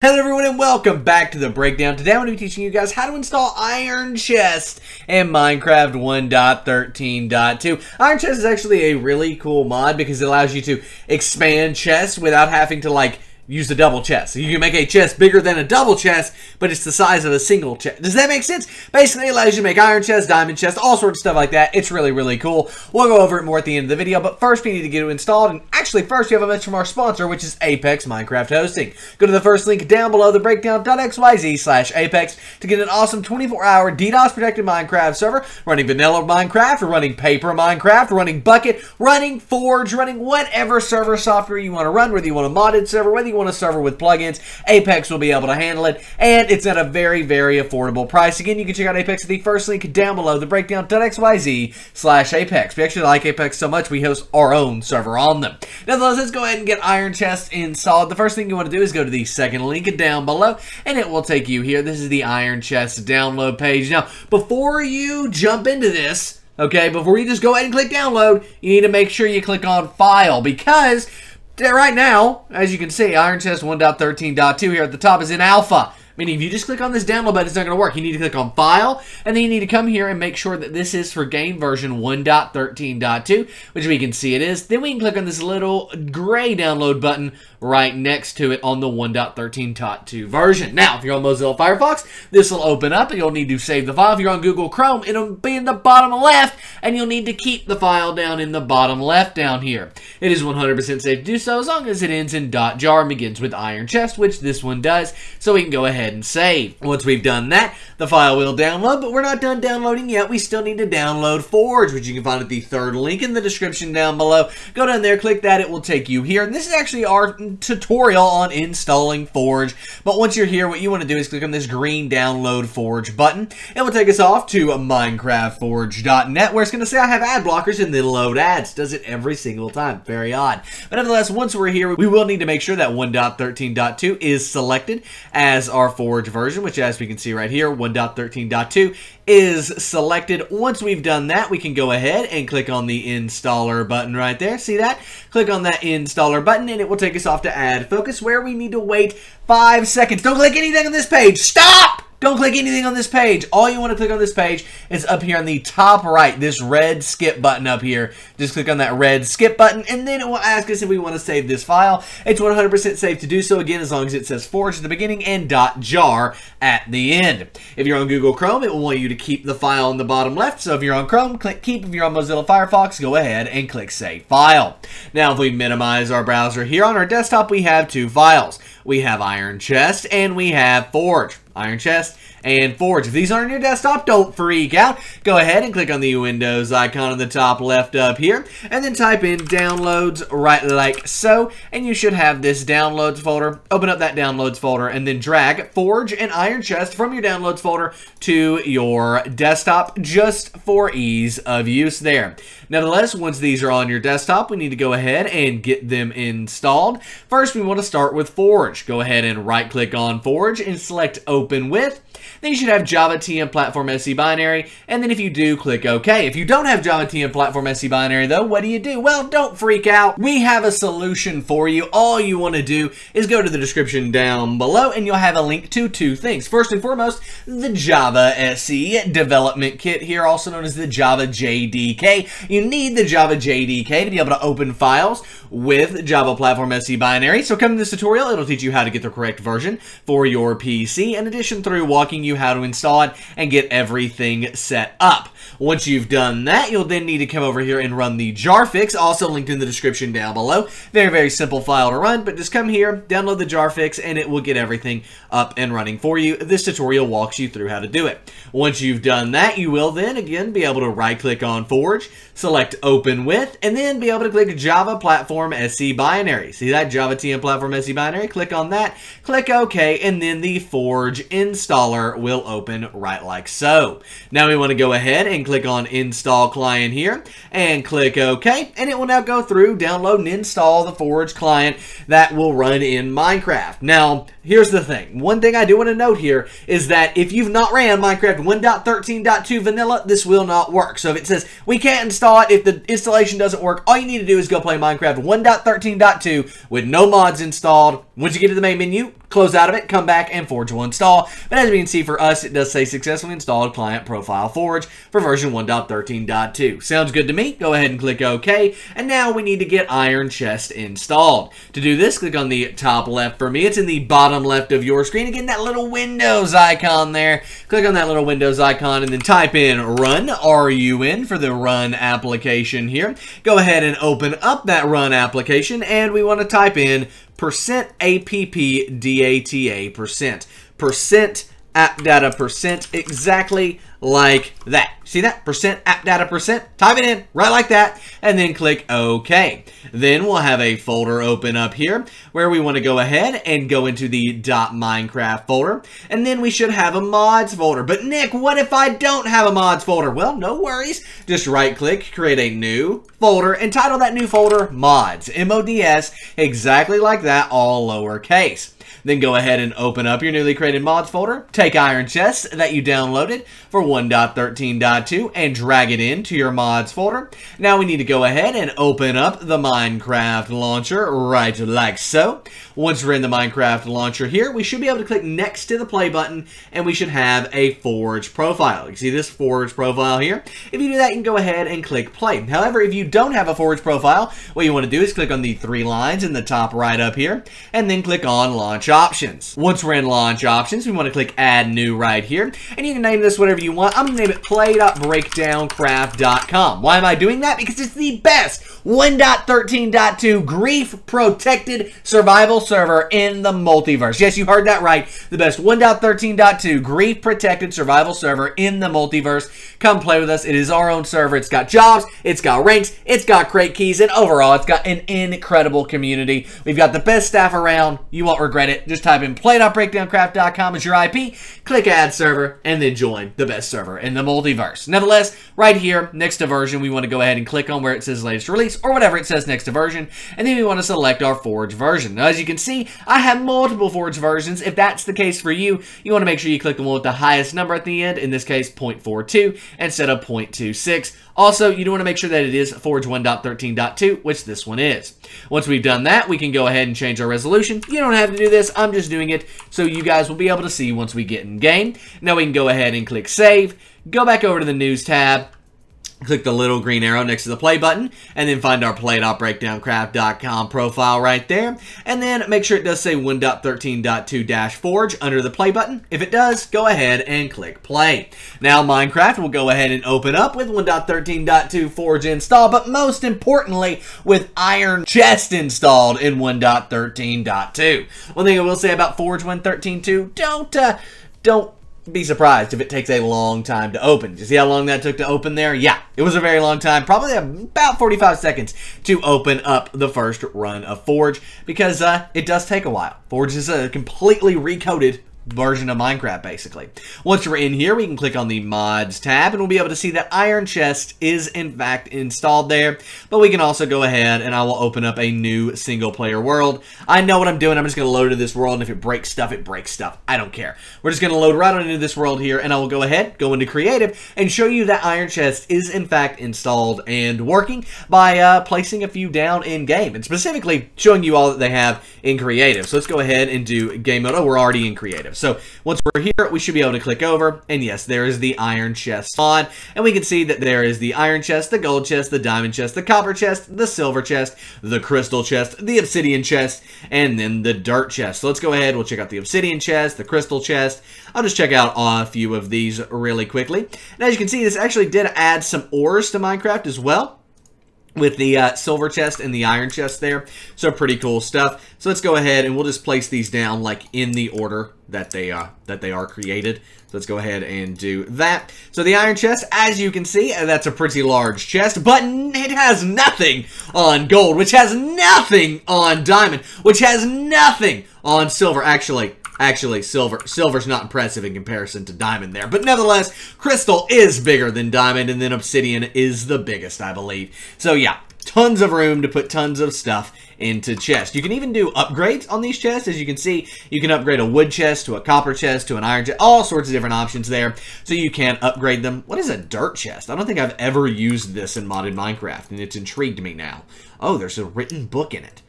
Hello everyone and welcome back to the breakdown. Today I'm going to be teaching you guys how to install Iron Chest in Minecraft 1.13.2. Iron Chest is actually a really cool mod because it allows you to expand chests without having to like use the double chest. So you can make a chest bigger than a double chest, but it's the size of a single chest. Does that make sense? Basically, it allows you to make iron chest, diamond chest, all sorts of stuff like that. It's really, really cool. We'll go over it more at the end of the video, but first we need to get it installed. And actually, first we have a message from our sponsor, which is Apex Minecraft Hosting. Go to the first link down below the breakdown.xyz slash Apex to get an awesome 24-hour DDoS protected Minecraft server running vanilla Minecraft, or running paper Minecraft, running Bukkit, running Forge, running whatever server software you want to run, whether you want a modded server, whether you want a server with plugins, Apex will be able to handle it, and it's at a very, very affordable price. Again, you can check out Apex at the first link down below, the breakdown.xyz slash Apex. We actually like Apex so much, we host our own server on them. Nonetheless, let's go ahead and get Iron Chest installed. The first thing you want to do is go to the second link down below, and it will take you here. This is the Iron Chest download page. Now, before you jump into this, okay, before you just go ahead and click download, you need to make sure you click on File, because right now, as you can see, Iron Chest 1.13.2 here at the top is in alpha. Meaning if you just click on this download button, it's not going to work. You need to click on File, and then you need to come here and make sure that this is for game version 1.13.2, which we can see it is. Then we can click on this little gray download button right next to it on the 1.13.2 version. Now, if you're on Mozilla Firefox, this will open up and you'll need to save the file. If you're on Google Chrome, it'll be in the bottom left and you'll need to keep the file down in the bottom left down here. It is 100% safe to do so as long as it ends in .jar and begins with Iron Chest, which this one does, so we can go ahead and save. Once we've done that, the file will download, but we're not done downloading yet. We still need to download Forge, which you can find at the third link in the description down below. Go down there, click that, it will take you here. And this is actually our tutorial on installing Forge. But once you're here, what you want to do is click on this green download Forge button. It will take us off to minecraftforge.net where it's going to say I have ad blockers and then load ads. Does it every single time. Very odd. But nevertheless, once we're here, we will need to make sure that 1.13.2 is selected as our Forge version, which as we can see right here, 1.13.2 is selected. Once we've done that, we can go ahead and click on the installer button right there. See that? Click on that installer button and it will take us off to AdFocus where we need to wait five seconds. Don't click anything on this page. Stop! Don't click anything on this page. All you want to click on this page is up here on the top right, this red skip button up here. Just click on that red skip button, and then it will ask us if we want to save this file. It's 100% safe to do so, again, as long as it says Forge at the beginning and .jar at the end. If you're on Google Chrome, it will want you to keep the file in the bottom left. So if you're on Chrome, click Keep. If you're on Mozilla Firefox, go ahead and click Save File. Now, if we minimize our browser here on our desktop, we have two files. We have Iron Chest and we have Forge. Iron Chest, and Forge. If these aren't on your desktop, don't freak out. Go ahead and click on the Windows icon on the top left up here, and then type in downloads right like so, and you should have this downloads folder. Open up that downloads folder, and then drag Forge and Iron Chest from your downloads folder to your desktop, just for ease of use there. Nevertheless, once these are on your desktop, we need to go ahead and get them installed. First, we want to start with Forge. Go ahead and right-click on Forge and select Open open with. Then you should have Java TM Platform SE Binary, and then if you do, click OK. If you don't have Java TM Platform SE Binary, though, what do you do? Well, don't freak out. We have a solution for you. All you want to do is go to the description down below, and you'll have a link to two things. First and foremost, the Java SE Development Kit here, also known as the Java JDK. You need the Java JDK to be able to open files with Java Platform SE Binary. So come in this tutorial, it'll teach you how to get the correct version for your PC. In addition, through walking you how to install it and get everything set up. Once you've done that, you'll then need to come over here and run the Jarfix, also linked in the description down below. Very, very simple file to run, but just come here, download the Jarfix, and it will get everything up and running for you. This tutorial walks you through how to do it. Once you've done that, you will then, again, be able to right-click on Forge, select Open With, and then be able to click Java Platform SE Binary. See that? Java TM Platform SE Binary? Click on that, click OK, and then the Forge installer will open right like so. Now we want to go ahead and click on Install Client here and click OK. And it will now go through, download, and install the Forge client that will run in Minecraft. Now, here's the thing. One thing I do want to note here is that if you've not ran Minecraft 1.13.2 vanilla, this will not work. So if it says we can't install it, if the installation doesn't work, all you need to do is go play Minecraft 1.13.2 with no mods installed. Once you get to the main menu, close out of it, come back, and Forge will install. But as we can see for us, it does say successfully installed client profile Forge for version 1.13.2. Sounds good to me. Go ahead and click OK. And now we need to get Iron Chest installed. To do this, click on the top left for me. It's in the bottom left of your screen. Again, that little Windows icon there. Click on that little Windows icon and then type in Run, R-U-N, for the Run application here. Go ahead and open up that Run application, and we want to type in percent appdata percent. Percent app data percent exactly like that. See that? Percent app data percent. Type it in right like that and then click OK. Then we'll have a folder open up here where we want to go ahead and go into the .minecraft folder and then we should have a mods folder. But Nick, what if I don't have a mods folder? Well, no worries. Just right click, create a new folder and title that new folder mods. M-O-D-S, exactly like that, all lowercase. Then go ahead and open up your newly created mods folder. Take Iron Chest that you downloaded for 1.13.2 and drag it into your mods folder. Now we need to go ahead and open up the Minecraft launcher right like so. Once we're in the Minecraft launcher here, we should be able to click next to the play button and we should have a Forge profile. You see this Forge profile here? If you do that, you can go ahead and click play. However, if you don't have a Forge profile, what you want to do is click on the three lines in the top right up here and then click on launch options. Once we're in launch options, we want to click add new right here and you can name this whatever you want. I'm going to name it play.breakdowncraft.com. Why am I doing that? Because it's the best 1.13.2 grief protected survival server in the multiverse. Yes, you heard that right. The best 1.13.2 grief protected survival server in the multiverse. Come play with us. It is our own server. It's got jobs, it's got ranks, it's got crate keys, and overall, it's got an incredible community. We've got the best staff around. You won't regret. Just type in play.breakdowncraft.com as your IP, click add server, and then join the best server in the multiverse. Nevertheless, right here, next to version, we want to go ahead and click on where it says latest release or whatever it says next to version, and then we want to select our Forge version. Now, as you can see, I have multiple Forge versions. If that's the case for you, you want to make sure you click the one with the highest number at the end, in this case, 0.42, instead of 0.26. Also, you do want to make sure that it is Forge 1.13.2, which this one is. Once we've done that, we can go ahead and change our resolution. You don't have to do this. I'm just doing it so you guys will be able to see once we get in game. Now we can go ahead and click Save, go back over to the News tab, click the little green arrow next to the play button and then find our play.breakdowncraft.com profile right there. And then make sure it does say 1.13.2-forge under the play button. If it does go ahead and click play. Now minecraft will go ahead and open up with 1.13.2 forge installed but most importantly with iron chest installed in 1.13.2 one thing i will say about forge 1.13.2 don't uh, don't be surprised if it takes a long time to open. You see how long that took to open there? Yeah, it was a very long time, probably about 45 seconds to open up the first run of Forge because uh, it does take a while. Forge is a completely recoded version of Minecraft, basically. Once we're in here, we can click on the Mods tab, and we'll be able to see that Iron Chest is, in fact, installed there. But we can also go ahead, and I will open up a new single-player world. I know what I'm doing. I'm just going to load to this world, and if it breaks stuff, it breaks stuff. I don't care. We're just going to load right on into this world here, and I will go ahead, go into Creative, and show you that Iron Chest is, in fact, installed and working by uh, placing a few down in-game, and specifically showing you all that they have in Creative. So let's go ahead and do Game Mode. Oh, we're already in Creative. So once we're here, we should be able to click over. And yes, there is the iron chest on. And we can see that there is the iron chest, the gold chest, the diamond chest, the copper chest, the silver chest, the crystal chest, the obsidian chest, and then the dirt chest. So let's go ahead. We'll check out the obsidian chest, the crystal chest. I'll just check out a few of these really quickly. And as you can see, this actually did add some ores to Minecraft as well with the uh, silver chest and the iron chest there. So pretty cool stuff. So let's go ahead and we'll just place these down like in the order that they uh, that they are created. So let's go ahead and do that. So the iron chest, as you can see, uh, that's a pretty large chest, but it has nothing on gold, which has nothing on diamond, which has nothing on silver. Actually, Actually, silver silver's not impressive in comparison to diamond there. But nevertheless, crystal is bigger than diamond, and then obsidian is the biggest, I believe. So yeah, tons of room to put tons of stuff into chests. You can even do upgrades on these chests. As you can see, you can upgrade a wood chest to a copper chest to an iron chest, all sorts of different options there. So you can upgrade them. What is a dirt chest? I don't think I've ever used this in modded Minecraft, and it's intrigued me now. Oh, there's a written book in it.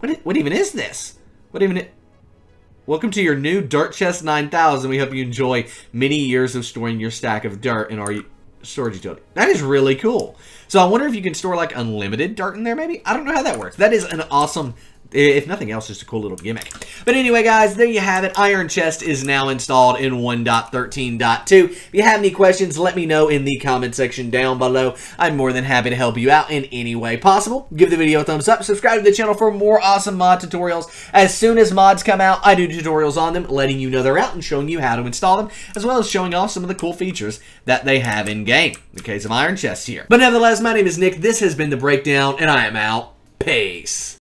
What, what even is this? What even... Welcome to your new Dirt Chest 9000. We hope you enjoy many years of storing your stack of dirt in our storage utility. That is really cool. So I wonder if you can store like unlimited dirt in there maybe? I don't know how that works. That is an awesome if nothing else, just a cool little gimmick. But anyway, guys, there you have it. Iron Chest is now installed in 1.13.2. If you have any questions, let me know in the comment section down below. I'm more than happy to help you out in any way possible. Give the video a thumbs up. Subscribe to the channel for more awesome mod tutorials. As soon as mods come out, I do tutorials on them, letting you know they're out and showing you how to install them, as well as showing off some of the cool features that they have in-game. In the case of Iron Chest here. But nevertheless, my name is Nick. This has been The Breakdown, and I am out. Peace.